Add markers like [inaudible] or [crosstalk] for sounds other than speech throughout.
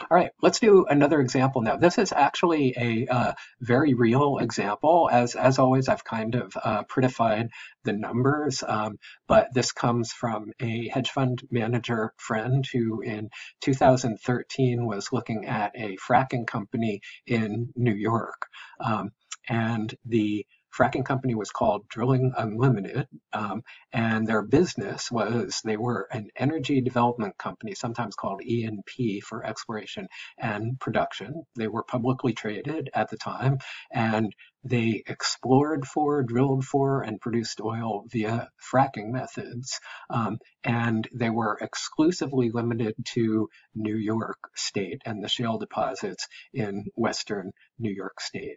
All right, let's do another example now. This is actually a uh, very real example. As, as always, I've kind of uh, prettified the numbers, um, but this comes from a hedge fund manager friend who in 2013 was looking at a fracking company in New York. Um, and the fracking company was called Drilling Unlimited, um, and their business was they were an energy development company, sometimes called E&P for exploration and production. They were publicly traded at the time, and they explored for, drilled for, and produced oil via fracking methods. Um, and they were exclusively limited to New York State and the shale deposits in Western New York State.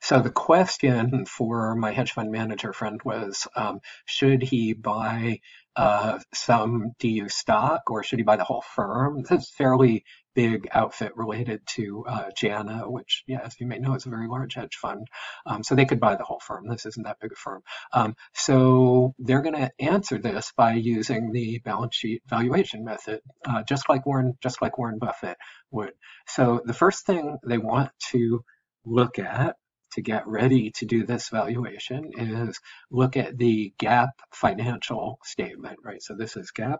So the question for my hedge fund manager friend was, um, should he buy uh, some DU stock or should he buy the whole firm? This is fairly big outfit related to uh, JANA, which, yeah, as you may know, is a very large hedge fund. Um, so they could buy the whole firm. This isn't that big a firm. Um, so they're going to answer this by using the balance sheet valuation method, uh, just like Warren, just like Warren Buffett would. So the first thing they want to look at to get ready to do this valuation is look at the GAAP financial statement, right? So this is GAAP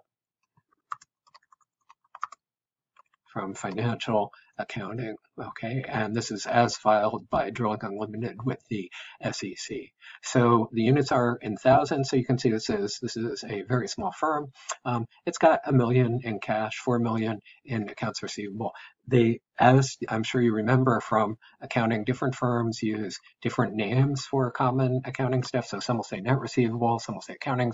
from financial accounting, okay? And this is as filed by Drilling Unlimited with the SEC. So the units are in thousands, so you can see this is this is a very small firm. Um, it's got a million in cash, four million in accounts receivable. They, as I'm sure you remember from accounting, different firms use different names for common accounting stuff. So some will say net receivable, some will say accounting,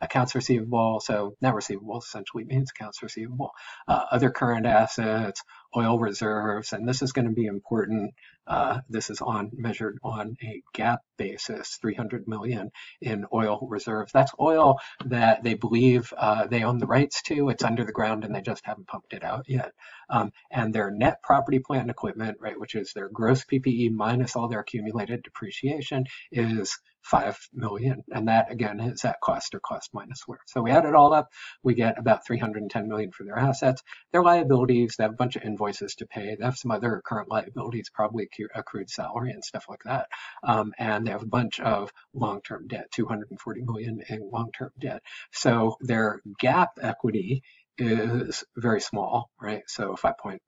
accounts receivable. So net receivable essentially means accounts receivable. Uh, other current assets, oil reserves, and this is going to be important. Uh, this is on measured on a GAAP basis, 300 million in oil reserves. That's oil that they believe uh, they own the rights to. It's under the ground and they just haven't pumped it out yet. Um, and their net property, plant, and equipment, right, which is their gross PPE minus all their accumulated depreciation, is 5 million. And that again is at cost or cost minus wear. So we add it all up, we get about 310 million for their assets. Their liabilities, they have a bunch of invoices to pay. They have some other current liabilities, probably accrued salary and stuff like that. Um, and they have a bunch of long-term debt, 240 million in long-term debt. So their GAAP equity is very small, right? So 5.5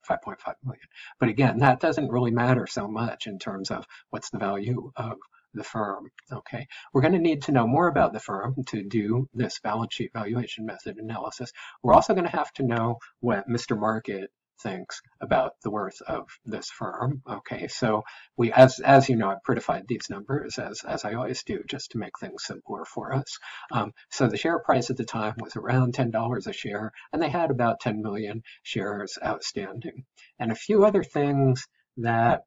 million. But again, that doesn't really matter so much in terms of what's the value of the firm. Okay, we're going to need to know more about the firm to do this balance sheet valuation method analysis. We're also going to have to know what Mr. Market thinks about the worth of this firm. Okay, so we, as as you know, I've prettified these numbers as as I always do, just to make things simpler for us. Um, so the share price at the time was around ten dollars a share, and they had about 10 million shares outstanding, and a few other things that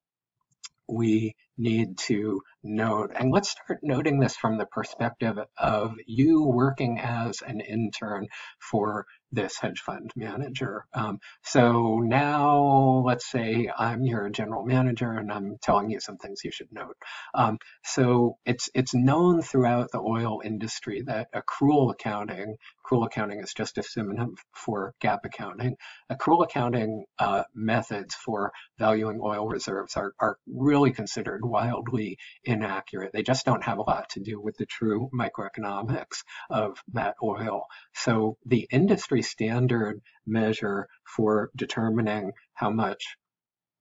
we need to note. And let's start noting this from the perspective of you working as an intern for this hedge fund manager. Um, so now let's say I'm your general manager and I'm telling you some things you should note. Um, so it's it's known throughout the oil industry that accrual accounting, accrual accounting is just a synonym for GAAP accounting. Accrual accounting uh, methods for valuing oil reserves are, are really considered wildly inaccurate. They just don't have a lot to do with the true microeconomics of that oil. So the industry standard measure for determining how much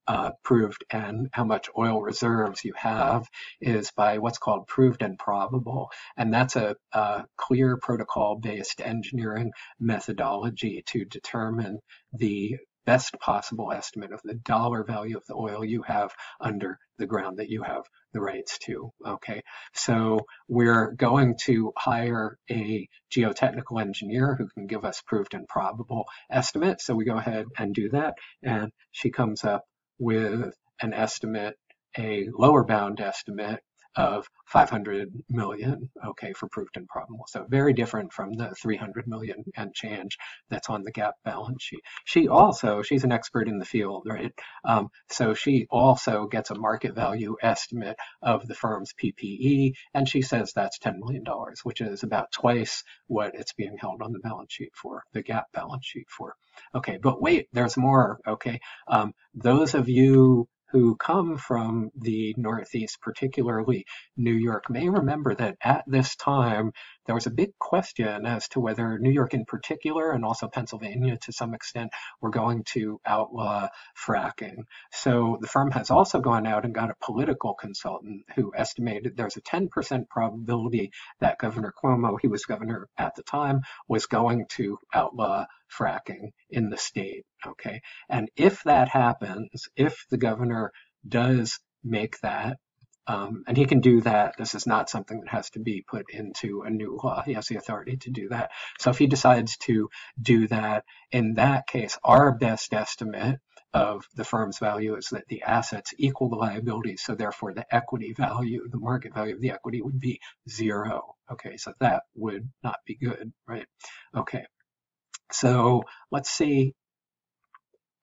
uh, proved and how much oil reserves you have is by what's called proved and probable. And that's a, a clear protocol based engineering methodology to determine the best possible estimate of the dollar value of the oil you have under the ground that you have the rights to. Okay, so we're going to hire a geotechnical engineer who can give us proved and probable estimates. So we go ahead and do that, and she comes up with an estimate, a lower bound estimate of 500 million, okay, for proved and probable. So very different from the 300 million and change that's on the GAAP balance sheet. She also, she's an expert in the field, right? Um, so she also gets a market value estimate of the firm's PPE, and she says that's $10 million, which is about twice what it's being held on the balance sheet for, the GAAP balance sheet for. Okay, but wait, there's more, okay? Um, those of you who come from the Northeast, particularly New York, may remember that at this time there was a big question as to whether New York in particular and also Pennsylvania to some extent were going to outlaw fracking. So the firm has also gone out and got a political consultant who estimated there's a 10% probability that Governor Cuomo, he was governor at the time, was going to outlaw fracking in the state. Okay. And if that happens, if the governor does make that um, and he can do that. This is not something that has to be put into a new law. He has the authority to do that. So if he decides to do that, in that case, our best estimate of the firm's value is that the assets equal the liabilities. So therefore, the equity value, the market value of the equity would be zero. Okay, so that would not be good, right? Okay, so let's see.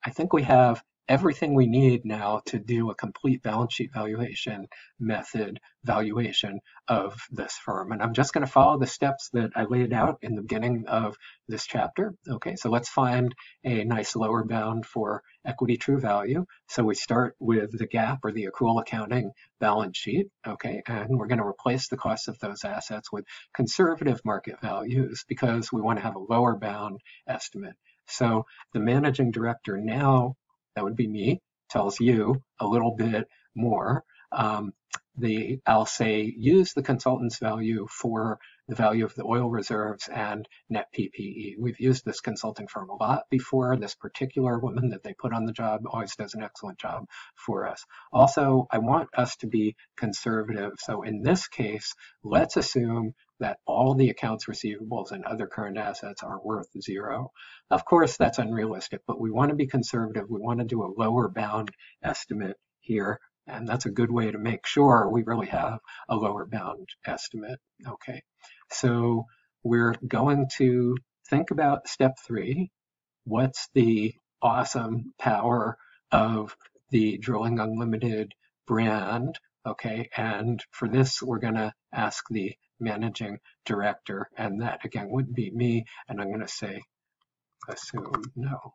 I think we have everything we need now to do a complete balance sheet valuation method valuation of this firm. And I'm just going to follow the steps that I laid out in the beginning of this chapter. Okay, so let's find a nice lower bound for equity true value. So we start with the GAAP or the accrual accounting balance sheet. Okay, and we're going to replace the cost of those assets with conservative market values because we want to have a lower bound estimate. So the managing director now that would be me, tells you a little bit more. Um, the I'll say use the consultant's value for the value of the oil reserves and net PPE. We've used this consulting firm a lot before. This particular woman that they put on the job always does an excellent job for us. Also, I want us to be conservative. So in this case, let's assume that all the accounts receivables and other current assets are worth zero. Of course, that's unrealistic, but we want to be conservative. We want to do a lower bound estimate here. And that's a good way to make sure we really have a lower bound estimate. Okay, so we're going to think about step three. What's the awesome power of the Drilling Unlimited brand? Okay, and for this, we're going to ask the managing director, and that again would be me, and I'm going to say assume no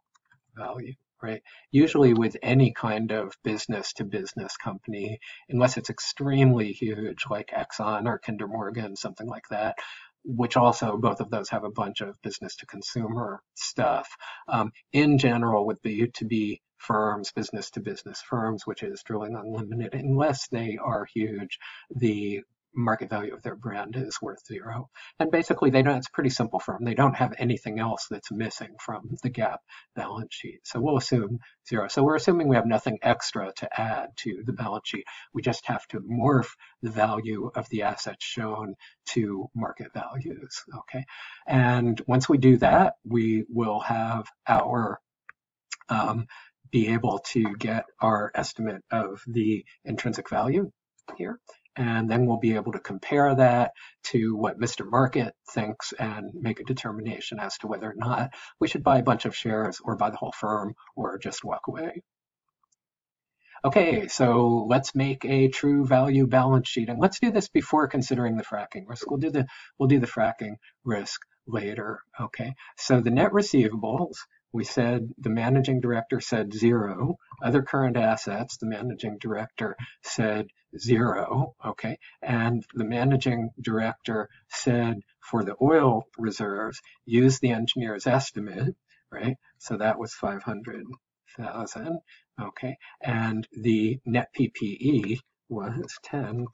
value, right? Usually with any kind of business to business company, unless it's extremely huge like Exxon or Kinder Morgan, something like that, which also both of those have a bunch of business to consumer stuff. Um, in general, with the B2B firms, business to business firms, which is drilling unlimited, unless they are huge, the market value of their brand is worth zero. And basically, they don't, it's pretty simple for them. They don't have anything else that's missing from the GAAP balance sheet. So we'll assume zero. So we're assuming we have nothing extra to add to the balance sheet. We just have to morph the value of the assets shown to market values. Okay. And once we do that, we will have our um, be able to get our estimate of the intrinsic value here and then we'll be able to compare that to what Mr. Market thinks and make a determination as to whether or not we should buy a bunch of shares or buy the whole firm or just walk away. Okay, so let's make a true value balance sheet, and let's do this before considering the fracking risk. We'll do the we'll do the fracking risk later. Okay, so the net receivables we said the managing director said zero. Other current assets, the managing director said zero. Okay. And the managing director said for the oil reserves, use the engineer's estimate, right? So that was 500,000. Okay. And the net PPE was 10.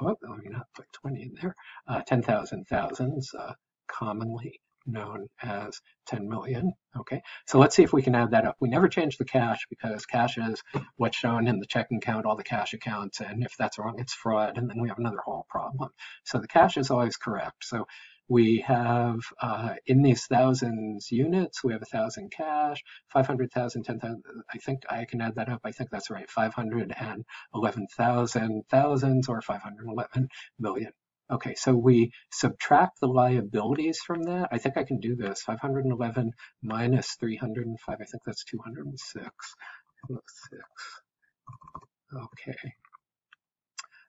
Oh, let me not put 20 in there. Uh, 10,000 thousands, uh, commonly known as 10 million. Okay, so let's see if we can add that up. We never change the cash because cash is what's shown in the checking account, all the cash accounts, and if that's wrong, it's fraud, and then we have another whole problem. So the cash is always correct. So we have uh, in these thousands units, we have a thousand cash, 500,000, 10,000. I think I can add that up. I think that's right. 511,000 thousands or 511 million. Okay, so we subtract the liabilities from that. I think I can do this. 511 minus 305, I think that's 206. Okay.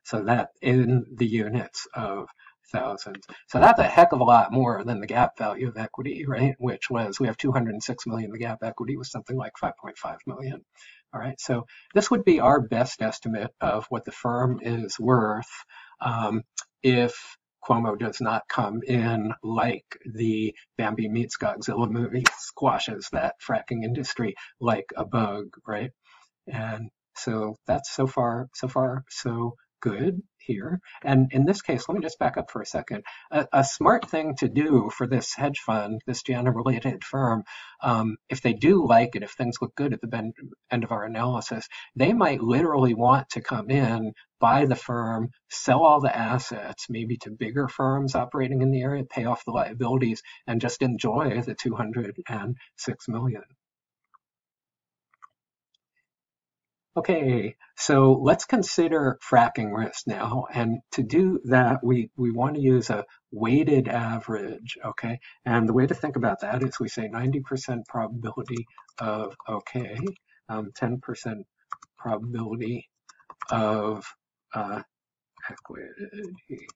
So that in the units of thousands. So that's a heck of a lot more than the GAAP value of equity, right? Which was, we have 206 million, the GAAP equity was something like 5.5 million. All right, so this would be our best estimate of what the firm is worth um, if Cuomo does not come in like the Bambi meets Godzilla movie [laughs] squashes that fracking industry like a bug, right? And so that's so far, so far, so good here. And in this case, let me just back up for a second. A, a smart thing to do for this hedge fund, this JANA-related firm, um, if they do like it, if things look good at the end of our analysis, they might literally want to come in, buy the firm, sell all the assets, maybe to bigger firms operating in the area, pay off the liabilities, and just enjoy the 206 million. Okay, so let's consider fracking risk now. And to do that, we, we want to use a weighted average, okay? And the way to think about that is we say 90% probability of okay, 10% um, probability of uh, equity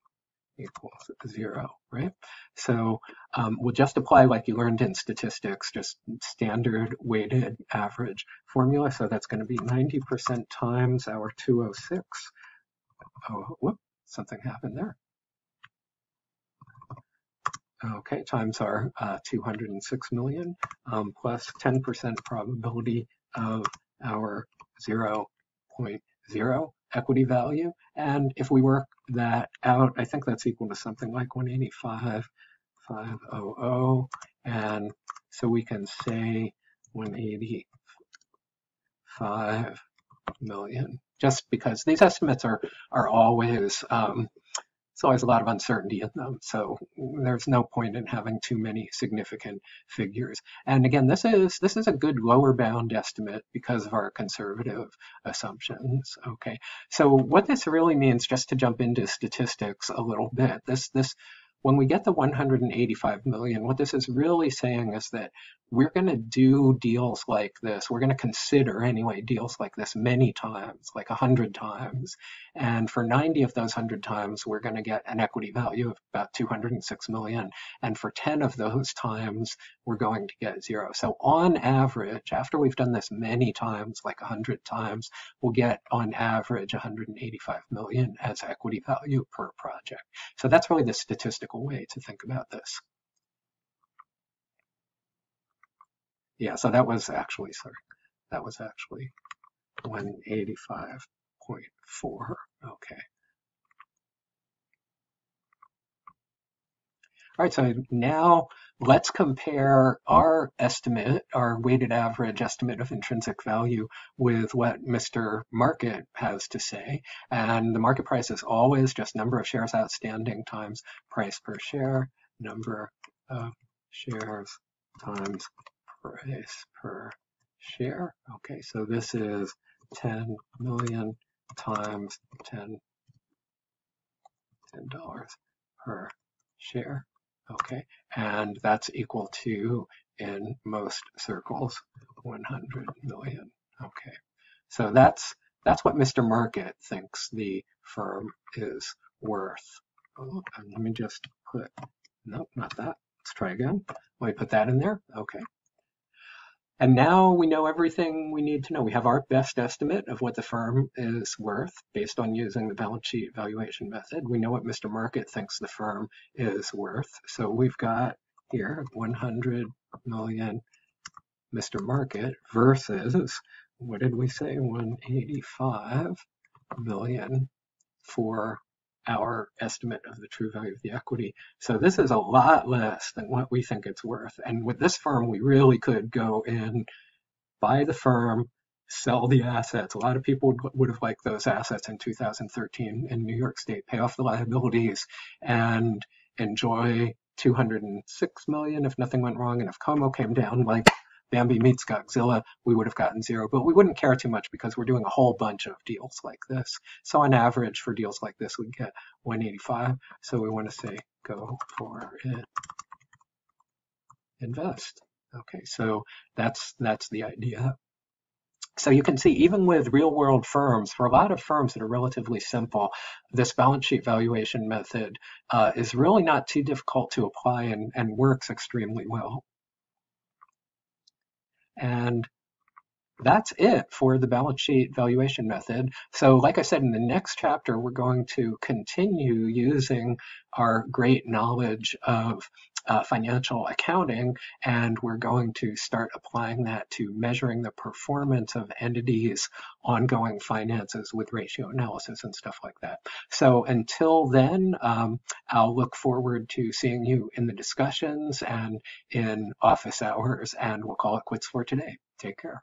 equals zero, right? So um, we'll just apply like you learned in statistics, just standard weighted average formula. So that's going to be 90% times our 206. Oh, whoop, something happened there. Okay, times our uh, 206 million um, plus 10% probability of our 0.0 equity value. And if we work that out, I think that's equal to something like 185,500. And so we can say 185 million, just because these estimates are, are always um, it's always a lot of uncertainty in them. So there's no point in having too many significant figures. And again, this is this is a good lower bound estimate because of our conservative assumptions. Okay. So what this really means, just to jump into statistics a little bit, this this when we get the 185 million, what this is really saying is that we're going to do deals like this. We're going to consider anyway deals like this many times, like 100 times. And for 90 of those 100 times, we're going to get an equity value of about 206 million. And for 10 of those times, we're going to get zero. So on average, after we've done this many times, like 100 times, we'll get on average 185 million as equity value per project. So that's really the statistical way to think about this. Yeah, so that was actually, sorry, that was actually 185.4. Okay. All right, so now let's compare our estimate, our weighted average estimate of intrinsic value with what Mr. Market has to say. And the market price is always just number of shares outstanding times price per share, number of shares times price per share. Okay, so this is 10 million times 10 dollars per share. Okay, and that's equal to in most circles 100 million. Okay, so that's that's what Mr. Market thinks the firm is worth. Oh, let me just put nope, not that. Let's try again. Let me put that in there. Okay, and now we know everything we need to know. We have our best estimate of what the firm is worth based on using the balance sheet valuation method. We know what Mr. Market thinks the firm is worth. So we've got here 100 million Mr. Market versus, what did we say, 185 million for our estimate of the true value of the equity. So this is a lot less than what we think it's worth. And with this firm, we really could go in, buy the firm, sell the assets. A lot of people would, would have liked those assets in 2013 in New York State, pay off the liabilities and enjoy 206 million if nothing went wrong. And if Cuomo came down like Bambi meets Godzilla, we would have gotten zero. But we wouldn't care too much because we're doing a whole bunch of deals like this. So on average for deals like this, we get 185. So we want to say go for it, invest. Okay, so that's that's the idea. So you can see even with real world firms, for a lot of firms that are relatively simple, this balance sheet valuation method uh, is really not too difficult to apply and, and works extremely well. And that's it for the balance sheet valuation method. So like I said, in the next chapter, we're going to continue using our great knowledge of uh, financial accounting, and we're going to start applying that to measuring the performance of entities' ongoing finances with ratio analysis and stuff like that. So until then, um, I'll look forward to seeing you in the discussions and in office hours, and we'll call it quits for today. Take care.